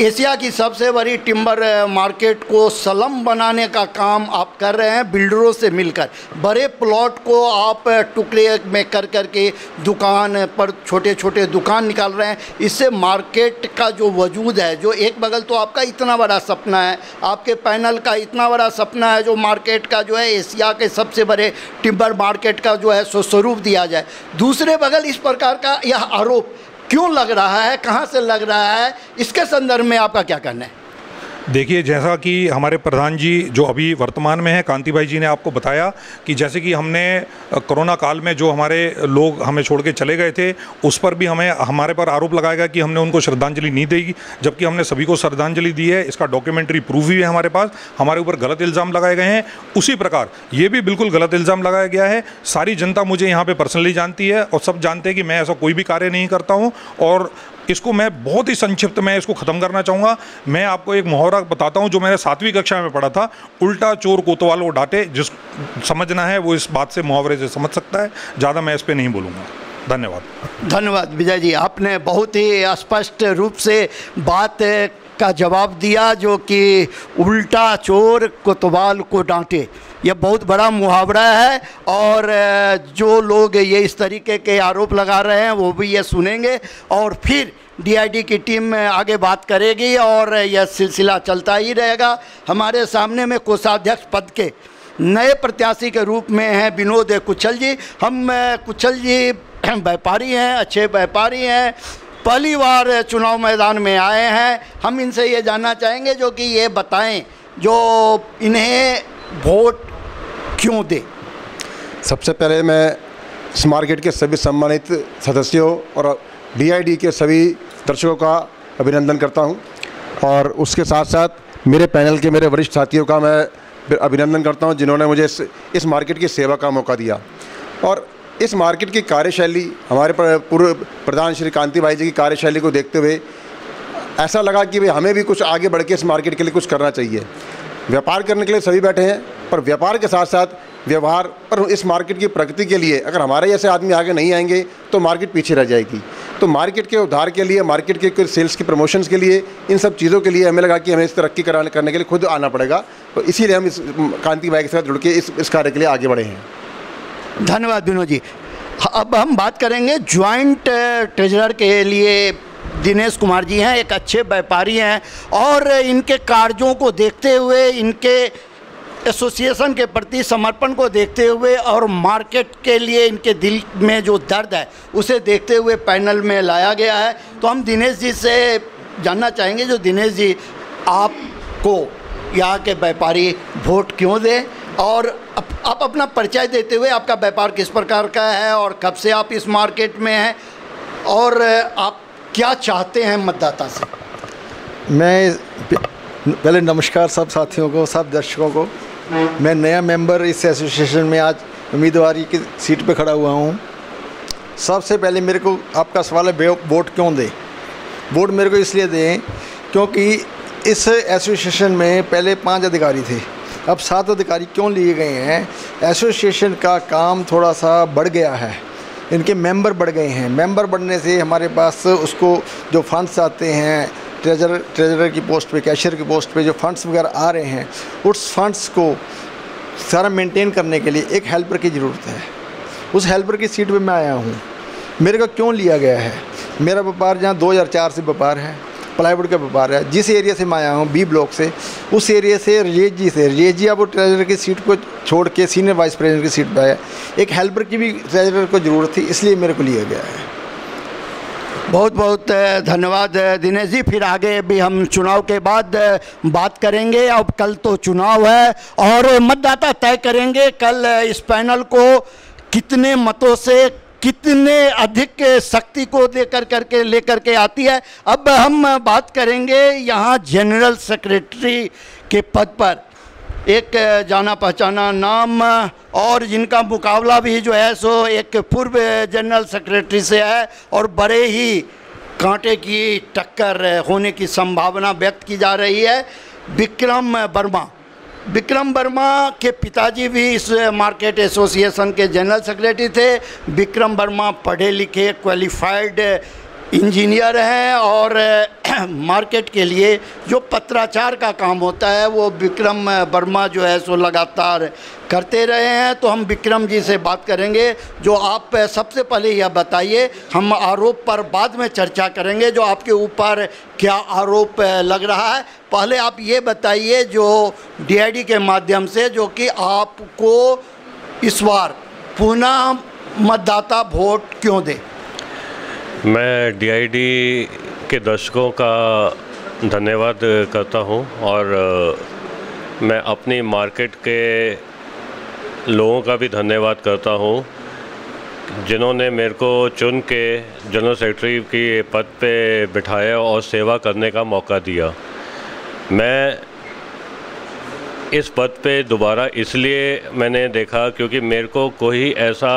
एशिया की सबसे बड़ी टिम्बर मार्केट को सलम बनाने का काम आप कर रहे हैं, बिल्डरों से मिलकर। बड़े प्लॉट को आप टुकड़े में कर कर के दुकान पर छोटे छोटे दुकान निकाल रहे हैं। इससे मार्केट का जो वजूद है, जो एक बगल तो आपका इतना बड़ा सपना है, आपके पैनल का इतना बड़ा सपना है, जो मार्केट का जो है, एशिया के सबसे बड़े टिम्बर मार्केट का जो है स्वरूप दिया जाए। दूसरे बगल इस प्रकार का यह आरोप क्यों लग रहा है? कहाँ से लग रहा है? इसके संदर्भ में आपका क्या कहना है? देखिए, जैसा कि हमारे प्रधान जी जो अभी वर्तमान में हैं, कांति भाई जी ने आपको बताया कि जैसे कि हमने कोरोना काल में जो हमारे लोग हमें छोड़ के चले गए थे, उस पर भी हमें, हमारे पर आरोप लगाया गया कि हमने उनको श्रद्धांजलि नहीं दी, जबकि हमने सभी को श्रद्धांजलि दी है। इसका डॉक्यूमेंट्री प्रूफ भी है हमारे पास। हमारे ऊपर गलत इल्ज़ाम लगाए गए हैं। उसी प्रकार, ये भी बिल्कुल गलत इल्ज़ाम लगाया गया है। सारी जनता मुझे यहाँ पर पर्सनली जानती है और सब जानते हैं कि मैं ऐसा कोई भी कार्य नहीं करता हूँ और इसको मैं बहुत ही संक्षिप्त में इसको ख़त्म करना चाहूँगा। मैं आपको एक मुहावरा बताता हूँ जो मैंने सातवीं कक्षा में पढ़ा था। उल्टा चोर कोतवाल वो डांटे, जिस समझना है वो इस बात से मुहावरे से समझ सकता है। ज़्यादा मैं इस पर नहीं बोलूँगा। धन्यवाद। धन्यवाद विजय जी, आपने बहुत ही स्पष्ट रूप से बात का जवाब दिया जो कि उल्टा चोर कोतवाल को डांटे। यह बहुत बड़ा मुहावरा है और जो लोग ये इस तरीके के आरोप लगा रहे हैं, वो भी ये सुनेंगे और फिर डीआईडी की टीम आगे बात करेगी और यह सिलसिला चलता ही रहेगा। हमारे सामने में कोषाध्यक्ष पद के नए प्रत्याशी के रूप में हैं विनोद कुचल जी। हम कुचल जी <clears throat> व्यापारी हैं, अच्छे व्यापारी हैं पहली बार चुनाव मैदान में आए हैं। हम इनसे ये जानना चाहेंगे जो कि ये बताएँ जो इन्हें वोट क्यों दे? सबसे पहले मैं इस मार्केट के सभी सम्मानित सदस्यों और डीआईडी के सभी दर्शकों का अभिनंदन करता हूँ। और उसके साथ साथ मेरे पैनल के मेरे वरिष्ठ साथियों का मैं अभिनंदन करता हूँ जिन्होंने मुझे इस, इस मार्केट की सेवा का मौका दिया। और इस मार्केट की कार्यशैली, हमारे पूर्व प्रधान श्री कांति भाई जी की कार्यशैली को देखते हुए ऐसा लगा कि भाई हमें भी कुछ आगे बढ़ के इस मार्केट के लिए कुछ करना चाहिए। व्यापार करने के लिए सभी बैठे हैं, पर व्यापार के साथ साथ व्यवहार और इस मार्केट की प्रगति के लिए अगर हमारे जैसे आदमी आगे नहीं आएँगे तो मार्केट पीछे रह जाएगी। तो मार्केट के उद्धार के लिए, मार्केट के सेल्स के प्रमोशंस के लिए, इन सब चीज़ों के लिए हमें लगा कि हमें इस तरक्की कराने करने के लिए खुद आना पड़ेगा। तो इसीलिए हम इस, कांति भाई के साथ जुड़ के इस इस कार्य के लिए आगे बढ़े हैं। धन्यवाद विनोद जी। अब हम बात करेंगे ज्वाइंट ट्रेजरर के लिए दिनेश कुमार जी हैं, एक अच्छे व्यापारी हैं और इनके कार्यों को देखते हुए, इनके एसोसिएशन के प्रति समर्पण को देखते हुए और मार्केट के लिए इनके दिल में जो दर्द है, उसे देखते हुए पैनल में लाया गया है। तो हम दिनेश जी से जानना चाहेंगे, जो दिनेश जी, आपको यहाँ के व्यापारी वोट क्यों दें? और आप अपना परिचय देते हुए आपका व्यापार किस प्रकार का है और कब से आप इस मार्केट में हैं और आप क्या चाहते हैं मतदाता से? मैं पहले नमस्कार सब साथियों को, सब दर्शकों को। मैं नया मेंबर इस एसोसिएशन में आज उम्मीदवारी की सीट पे खड़ा हुआ हूँ। सबसे पहले मेरे को आपका सवाल है वोट क्यों दें? वोट मेरे को इसलिए दें क्योंकि इस एसोसिएशन में पहले पाँच अधिकारी थे। अब सात अधिकारी क्यों लिए गए हैं? एसोसिएशन का काम थोड़ा सा बढ़ गया है। इनके मेंबर बढ़ गए हैं। मेंबर बढ़ने से हमारे पास उसको जो फंड्स आते हैं ट्रेजर ट्रेजरर की पोस्ट पे कैशियर की पोस्ट पे जो फंड्स वगैरह आ रहे हैं, उस फंड्स को सारा मेंटेन करने के लिए एक हेल्पर की ज़रूरत है। उस हेल्पर की सीट पे मैं आया हूँ। मेरे को क्यों लिया गया है? मेरा व्यापार जहाँ 2004 से व्यापार है। प्लाईवुड का व्यापार है। जिस एरिया से मैं आया हूँ बी ब्लॉक से, उस एरिया से रजेश जी से रजेश जी अब वो ट्रेजर की सीट को छोड़ के सीनियर वाइस प्रेसिडेंट की सीट पर आया। एक हेल्पर की भी ट्रेजर को ज़रूरत थी, इसलिए मेरे को लिया गया है। बहुत बहुत धन्यवाद दिनेश जी। फिर आगे भी हम चुनाव के बाद बात करेंगे। अब कल तो चुनाव है और मतदाता तय करेंगे कल इस पैनल को कितने मतों से कितने अधिक शक्ति को देकर करके, लेकर के आती है। अब हम बात करेंगे यहाँ जनरल सेक्रेटरी के पद पर। एक जाना पहचाना नाम और जिनका मुकाबला भी जो है, सो एक पूर्व जनरल सेक्रेटरी से है और बड़े ही कांटे की टक्कर होने की संभावना व्यक्त की जा रही है। विक्रम वर्मा। विक्रम वर्मा के पिताजी भी इस मार्केट एसोसिएशन के जनरल सेक्रेटरी थे। विक्रम वर्मा पढ़े लिखे क्वालिफाइड इंजीनियर हैं और, <clears throat> मार्केट के लिए जो पत्राचार का काम होता है, वो विक्रम वर्मा जो है सो लगातार करते रहे हैं। तो हम विक्रम जी से बात करेंगे, जो आप सबसे पहले यह बताइए, हम आरोप पर बाद में चर्चा करेंगे, जो आपके ऊपर क्या आरोप लग रहा है। पहले आप ये बताइए जो डीआईडी के माध्यम से, जो कि आपको इस बार पुनः मतदाता वोट क्यों दे? मैं डीआईडी के दर्शकों का धन्यवाद करता हूँ और मैं अपनी मार्केट के लोगों का भी धन्यवाद करता हूँ, जिन्होंने मेरे को चुन के जनरल सेक्रेटरी की पद पे बिठाया और सेवा करने का मौका दिया। मैं इस पद पे दोबारा इसलिए मैंने देखा क्योंकि मेरे को कोई ऐसा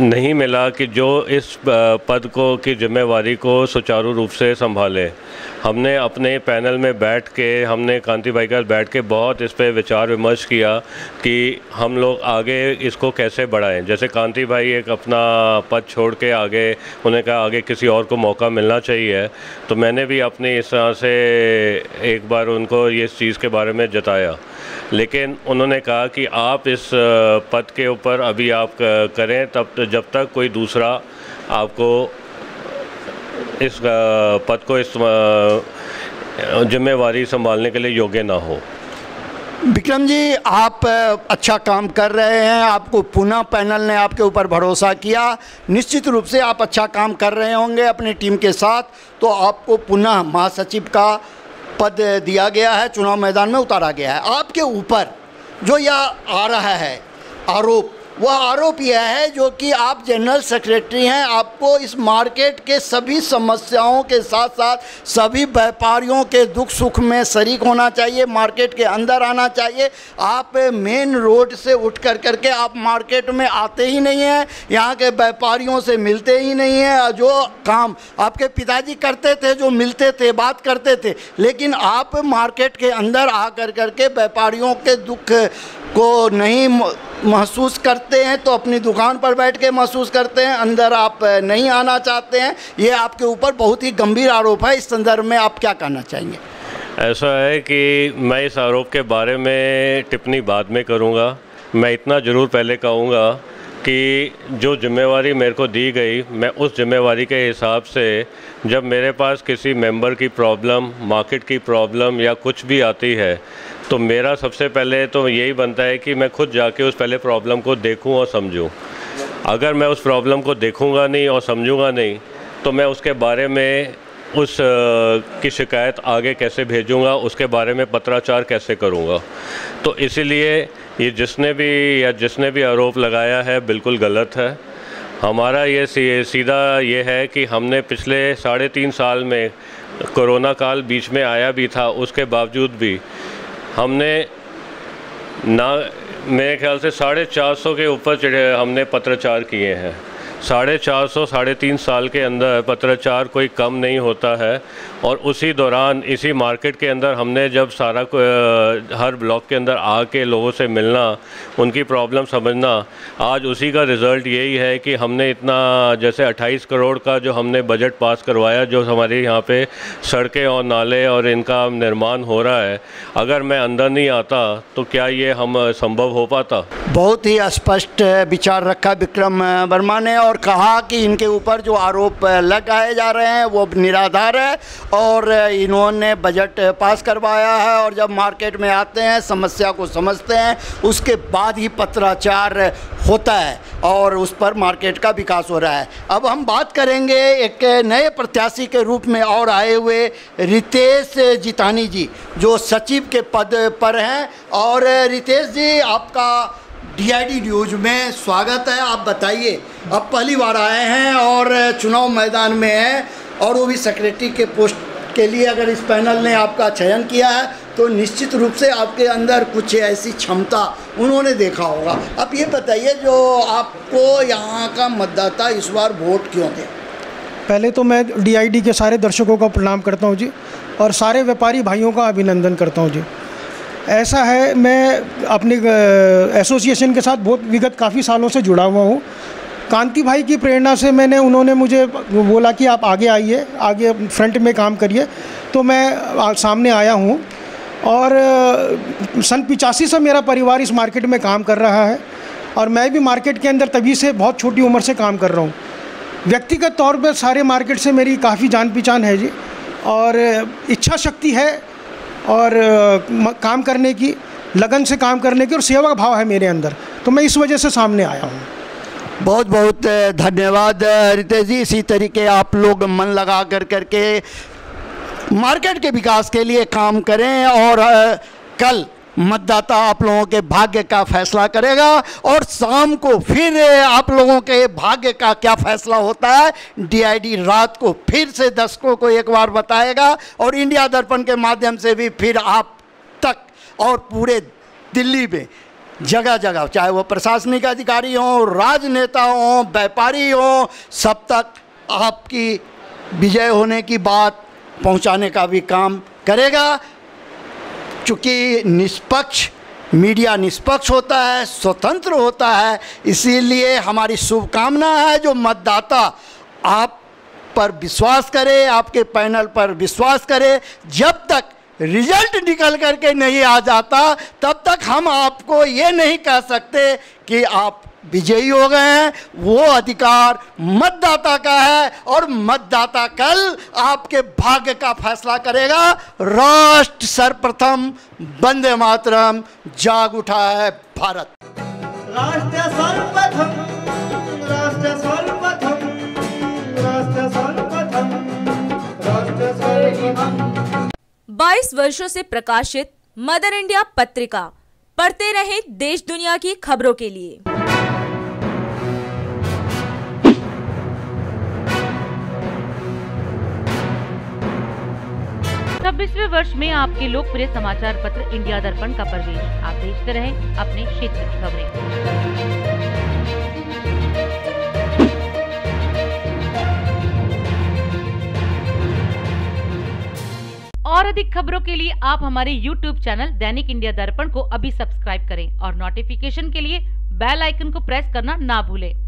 नहीं मिला कि जो इस पद को, की जिम्मेवारी को सुचारू रूप से संभाले। हमने अपने पैनल में बैठ के, हमने कांति भाई का बैठ के बहुत इस पर विचार विमर्श किया कि हम लोग आगे इसको कैसे बढ़ाएँ। जैसे कांति भाई एक अपना पद छोड़ के आगे उन्हें कहा आगे किसी और को मौका मिलना चाहिए। तो मैंने भी अपनी इस तरह से एक बार उनको ये इस चीज़ के बारे में जताया। लेकिन उन्होंने कहा कि आप इस पद के ऊपर अभी आप करें तब, जब तक कोई दूसरा आपको इस पद को इस जिम्मेवारी संभालने के लिए योग्य ना हो। विक्रम जी, आप अच्छा काम कर रहे हैं, आपको पुनः पैनल ने आपके ऊपर भरोसा किया। निश्चित रूप से आप अच्छा काम कर रहे होंगे अपनी टीम के साथ तो आपको पुनः महासचिव का पद दिया गया है, चुनाव मैदान में उतारा गया है। आपके ऊपर जो यह आ रहा है, आरोप वह आरोप यह है जो कि आप जनरल सेक्रेटरी हैं, आपको इस मार्केट के सभी समस्याओं के साथ साथ सभी व्यापारियों के दुख सुख में शरीक होना चाहिए मार्केट के अंदर आना चाहिए। आप मेन रोड से उठ कर करके आप मार्केट में आते ही नहीं हैं, यहाँ के व्यापारियों से मिलते ही नहीं हैं, जो काम आपके पिताजी करते थे, जो मिलते थे, बात करते थे। लेकिन आप मार्केट के अंदर आ कर करके व्यापारियों के दुख को नहीं महसूस करते हैं तो अपनी दुकान पर बैठ के महसूस करते हैं, अंदर आप नहीं आना चाहते हैं, ये आपके ऊपर बहुत ही गंभीर आरोप है, इस संदर्भ में आप क्या कहना चाहेंगे? ऐसा है कि मैं इस आरोप के बारे में टिप्पणी बाद में करूँगा। मैं इतना ज़रूर पहले कहूँगा कि जो जिम्मेवारी मेरे को दी गई, मैं उस जिम्मेवारी के हिसाब से जब मेरे पास किसी मेंबर की प्रॉब्लम, मार्केट की प्रॉब्लम या कुछ भी आती है तो मेरा सबसे पहले तो यही बनता है कि मैं खुद जाके उस पहले प्रॉब्लम को देखूँ और समझूं। अगर मैं उस प्रॉब्लम को देखूँगा नहीं और समझूँगा नहीं तो मैं उसके बारे में उस की शिकायत आगे कैसे भेजूँगा, उसके बारे में पत्राचार कैसे करूँगा। तो इसीलिए ये जिसने भी, या जिसने भी आरोप लगाया है, बिल्कुल गलत है। हमारा ये सीधा ये है कि हमने पिछले साढ़े तीन साल में कोरोना काल बीच में आया भी था, उसके बावजूद भी हमने ना मेरे ख्याल से साढ़े चार सौ के ऊपर हमने पत्राचार किए हैं। साढ़े चार सौ, साढ़े तीन साल के अंदर पत्राचार कोई कम नहीं होता है और उसी दौरान इसी मार्केट के अंदर हमने जब सारा हर ब्लॉक के अंदर आके लोगों से मिलना, उनकी प्रॉब्लम समझना, आज उसी का रिज़ल्ट यही है कि हमने इतना जैसे 28 करोड़ का जो हमने बजट पास करवाया, जो हमारे यहाँ पे सड़कें और नाले और इनका निर्माण हो रहा है, अगर मैं अंदर नहीं आता तो क्या ये हम संभव हो पाता? बहुत ही स्पष्ट विचार रखा विक्रम वर्मा ने और कहा कि इनके ऊपर जो आरोप लगाए जा रहे हैं, वो निराधार है और इन्होंने बजट पास करवाया है और जब मार्केट में आते हैं, समस्या को समझते हैं, उसके बाद ही पत्राचार होता है और उस पर मार्केट का विकास हो रहा है। अब हम बात करेंगे एक नए प्रत्याशी के रूप में और आए हुए रितेश जितानी जी, जो सचिव के पद पर हैं। और रितेश जी, आपका डीआईडी न्यूज़ में स्वागत है। आप बताइए, अब पहली बार आए हैं और चुनाव मैदान में हैं और वो भी सेक्रेटरी के पोस्ट के लिए अगर इस पैनल ने आपका चयन किया है तो निश्चित रूप से आपके अंदर कुछ ऐसी क्षमता उन्होंने देखा होगा। अब ये बताइए, जो आपको यहाँ का मतदाता इस बार वोट क्यों दे? पहले तो मैं डीआईडी के सारे दर्शकों का प्रणाम करता हूँ जी और सारे व्यापारी भाइयों का अभिनंदन करता हूँ जी। ऐसा है, मैं अपने एसोसिएशन के साथ बहुत विगत काफ़ी सालों से जुड़ा हुआ हूँ। कांति भाई की प्रेरणा से मैंने, उन्होंने मुझे बोला कि आप आगे आइए, आगे फ्रंट में काम करिए। तो मैं सामने आया हूँ और सन पिचासी से मेरा परिवार इस मार्केट में काम कर रहा है और मैं भी मार्केट के अंदर तभी से बहुत छोटी उम्र से काम कर रहा हूँ। व्यक्तिगत तौर पर सारे मार्केट से मेरी काफ़ी जान पहचान है जी और इच्छा शक्ति है और काम करने की, लगन से काम करने की और सेवा का भाव है मेरे अंदर। तो मैं इस वजह से सामने आया हूँ। बहुत बहुत धन्यवाद रितेश जी। इसी तरीके आप लोग मन लगा कर करके मार्केट के विकास के लिए काम करें और कल मतदाता आप लोगों के भाग्य का फैसला करेगा और शाम को फिर आप लोगों के भाग्य का क्या फैसला होता है? डीआईडी रात को फिर से दर्शकों को एक बार बताएगा और इंडिया दर्पण के माध्यम से भी फिर आप तक और पूरे दिल्ली में जगह जगह चाहे वो प्रशासनिक अधिकारी हों, राजनेता हों, व्यापारी हों, सब तक आपकी विजय होने की बात पहुँचाने का भी काम करेगा। चूँकि निष्पक्ष, मीडिया निष्पक्ष होता है, स्वतंत्र होता है, इसीलिए हमारी शुभकामना है जो मतदाता आप पर विश्वास करे, आपके पैनल पर विश्वास करे, जब तक रिज़ल्ट निकल करके नहीं आ जाता, तब तक हम आपको ये नहीं कह सकते कि आप विजयी हो गए हैं वो अधिकार मतदाता का है और मतदाता कल आपके भाग्य का फैसला करेगा। राष्ट्र सर्वप्रथम वंदे मातरम जाग उठा है भारत। राष्ट्र सर्वप्रथम राष्ट्र सर्वप्रथम राष्ट्र सर्वप्रथम राष्ट्र सर्वप्रथम। 22 वर्षों से प्रकाशित मदर इंडिया पत्रिका पढ़ते रहे देश दुनिया की खबरों के लिए। छब्बीसवें वर्ष में आपके लोकप्रिय समाचार पत्र इंडिया दर्पण का प्रवेश आप देखते रहे अपने क्षेत्र की खबरें। और अधिक खबरों के लिए आप हमारे YouTube चैनल दैनिक इंडिया दर्पण को अभी सब्सक्राइब करें और नोटिफिकेशन के लिए बेल आइकन को प्रेस करना ना भूलें।